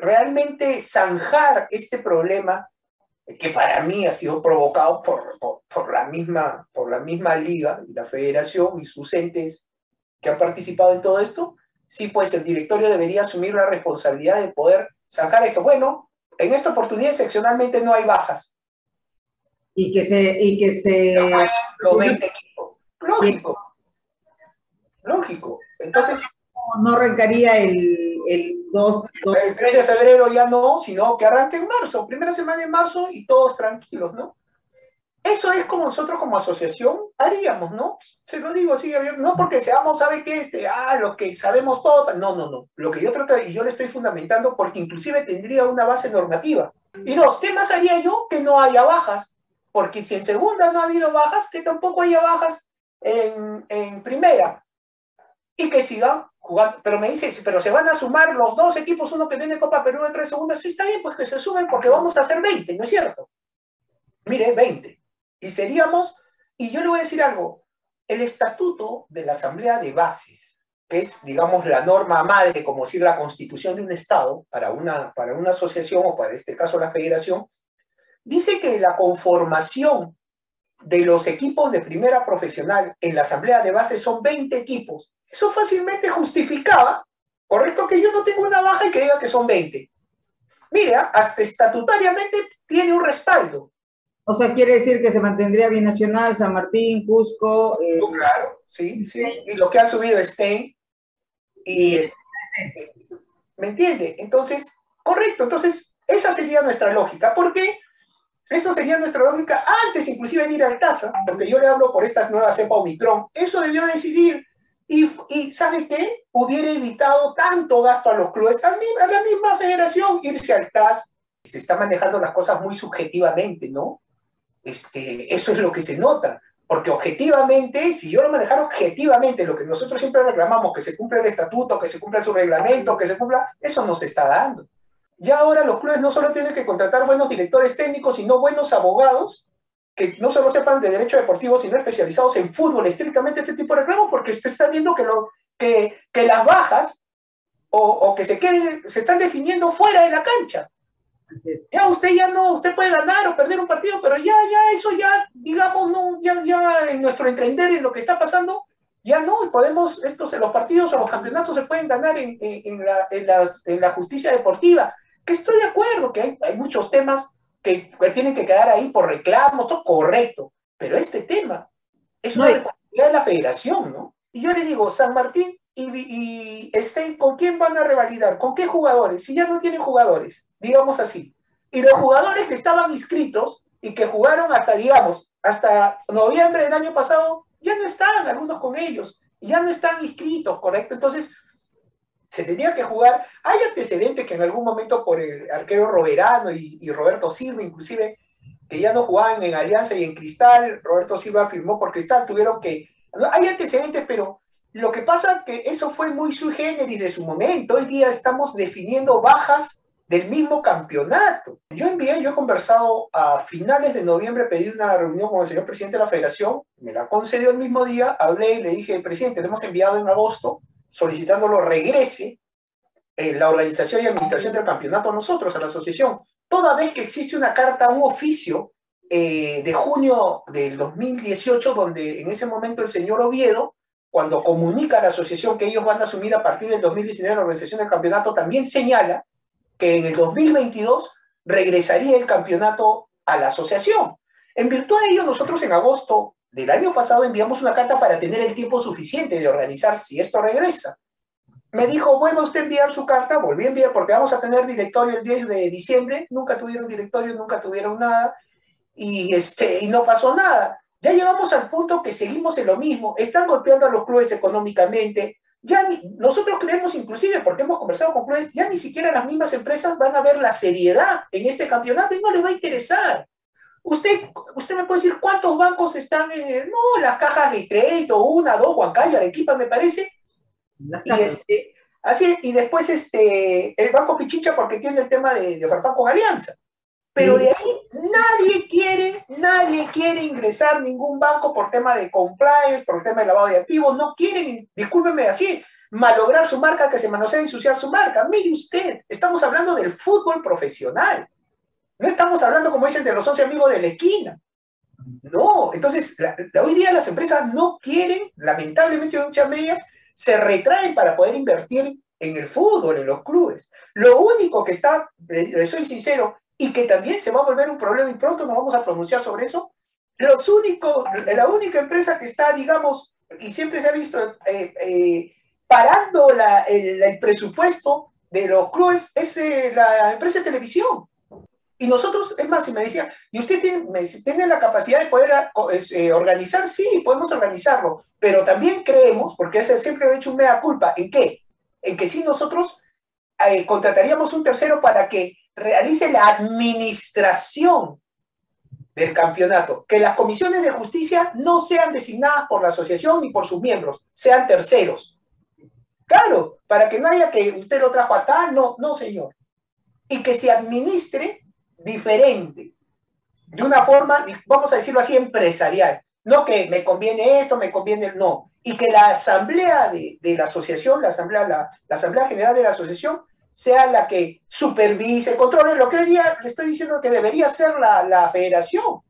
realmente zanjar este problema que para mí ha sido provocado por, por, la misma, por la misma liga y la federación y sus entes que han participado en todo esto, sí, pues el directorio debería asumir la responsabilidad de poder zanjar esto. Bueno, en esta oportunidad excepcionalmente no hay bajas. Y que se... Y que se... Los 20 equipos. Lógico. Lógico. Entonces... No, arrancaría el, el 2, El 3 de febrero ya no, sino que arranque en marzo, primera semana de marzo y todos tranquilos, ¿no? Eso es como nosotros como asociación haríamos, ¿no? Se lo digo así, no porque seamos, ¿sabe qué? Este, ah, lo que sabemos todo, no, no, no. Lo que yo trato, y yo le estoy fundamentando porque inclusive tendría una base normativa. Y dos, ¿qué más haría yo? Que no haya bajas. Porque si en segunda no ha habido bajas, que tampoco haya bajas en, en primera. Y que sigan jugando. Pero me dice, pero se van a sumar los dos equipos, uno que viene Copa Perú de tres segundas. Sí, está bien, pues que se sumen porque vamos a hacer 20, ¿no es cierto? Mire, 20 y seríamos, y yo le voy a decir algo, el estatuto de la Asamblea de Bases, que es, digamos, la norma madre, como decir la constitución de un Estado, para una, para una asociación o para este caso la federación, dice que la conformación de los equipos de primera profesional en la Asamblea de Bases son 20 equipos. Eso fácilmente justificaba, correcto, que yo no tengo una baja y que diga que son 20. Mira, hasta estatutariamente tiene un respaldo. O sea, quiere decir que se mantendría Binacional, San Martín, Cusco. Eh, claro, sí, sí. Y lo que ha subido Stein. Y este, ¿Me entiende? Entonces, correcto. Entonces, esa sería nuestra lógica. ¿Por qué? Eso sería nuestra lógica antes inclusive de ir al TASA, porque yo le hablo por estas nuevas cepa Omicron. Eso debió decidir. Y, y ¿sabe qué? Hubiera evitado tanto gasto a los clubes, a, la misma federación, irse al TAS. Se está manejando las cosas muy subjetivamente, ¿no? Este, eso es lo que se nota. Porque objetivamente, si yo lo manejara objetivamente, lo que nosotros siempre reclamamos, que se cumpla el estatuto, que se cumpla su reglamento, que se cumpla, eso no se está dando. Ya ahora los clubes no solo tienen que contratar buenos directores técnicos, sino buenos abogados que no solo sepan de derecho deportivo, sino especializados en fútbol, estrictamente este tipo de reclamos, porque usted está viendo que, lo, que, que las bajas o, o que se, queden, se están definiendo fuera de la cancha. Ya usted ya no, usted puede ganar o perder un partido, pero ya, ya, eso ya, digamos, no, ya, ya en nuestro entender en lo que está pasando, ya no, podemos, estos, los partidos o los campeonatos se pueden ganar en, en, la, en, las, en la justicia deportiva, que estoy de acuerdo, que hay, hay muchos temas que, tienen que quedar ahí por reclamos, todo correcto, pero este tema es una responsabilidad de la federación, ¿no? Y yo le digo, San Martín y, y ¿con quién van a revalidar? ¿Con qué jugadores? Si ya no tienen jugadores, digamos así. Y los jugadores que estaban inscritos y que jugaron hasta, digamos, hasta noviembre del año pasado, ya no están, algunos con ellos, ya no están inscritos, ¿correcto? Entonces, se tenía que jugar. Hay antecedentes que en algún momento por el arquero Roberano y, Roberto Silva, inclusive, que ya no jugaban en Alianza y en Cristal, Roberto Silva firmó por Cristal, tuvieron que... Hay antecedentes, pero lo que pasa es que eso fue muy sui generis de su momento. Hoy día estamos definiendo bajas del mismo campeonato. Yo envié, yo he conversado a finales de noviembre, pedí una reunión con el señor presidente de la federación, me la concedió el mismo día, hablé y le dije, presidente, le hemos enviado en agosto solicitándolo regrese en la organización y administración del campeonato a nosotros, a la asociación. Toda vez que existe una carta, un oficio eh, de junio del 2018, donde en ese momento el señor Oviedo cuando comunica a la asociación que ellos van a asumir a partir del 2019 la organización del campeonato, también señala que en el 2022 regresaría el campeonato a la asociación. En virtud de ello, nosotros en agosto del año pasado enviamos una carta para tener el tiempo suficiente de organizar si esto regresa. Me dijo, vuelva usted a enviar su carta, volví a enviar porque vamos a tener directorio el 10 de diciembre, nunca tuvieron directorio, nunca tuvieron nada, y, este, y no pasó nada. Ya llegamos al punto que seguimos en lo mismo, están golpeando a los clubes económicamente. Ya nosotros creemos inclusive, porque hemos conversado con clubes, ya ni siquiera las mismas empresas van a ver la seriedad en este campeonato y no les va a interesar. Usted, usted me puede decir cuántos bancos están en no, las cajas de crédito, una, dos, Huancayo, Arequipa, me parece. Y, este, así, y después este, el Banco Pichincha porque tiene el tema de, de con Alianza. Pero de ahí nadie quiere, nadie quiere ingresar ningún banco por tema de compliance, por tema de lavado de activos, no quieren, discúlpenme así, malograr su marca, que se manosea ensuciar su marca. Mire usted, estamos hablando del fútbol profesional. No estamos hablando, como dicen, de los 11 amigos de la esquina. No, entonces, hoy día las empresas no quieren, lamentablemente muchas medias, se retraen para poder invertir en el fútbol, en los clubes. Lo único que está, le, soy sincero, y que también se va a volver un problema y pronto nos vamos a pronunciar sobre eso, los únicos, la única empresa que está, digamos, y siempre se ha visto eh, eh, parando el, presupuesto de los clubes es eh, la empresa de televisión. Y nosotros, es más, si me decía, ¿y usted tiene, tiene la capacidad de poder organizar? Sí, podemos organizarlo, pero también creemos, porque siempre he hecho un mea culpa, ¿en qué? En que si nosotros contrataríamos un tercero para que realice la administración del campeonato, que las comisiones de justicia no sean designadas por la asociación ni por sus miembros, sean terceros. Claro, para que no haya que usted lo trajo a tal, no, no señor. Y que se administre diferente, de una forma, vamos a decirlo así, empresarial. No que me conviene esto, me conviene no. Y que la asamblea de, la asociación, la asamblea, la, la asamblea general de la asociación, sea la que supervise, controle lo que hoy día le estoy diciendo que debería ser la, federación.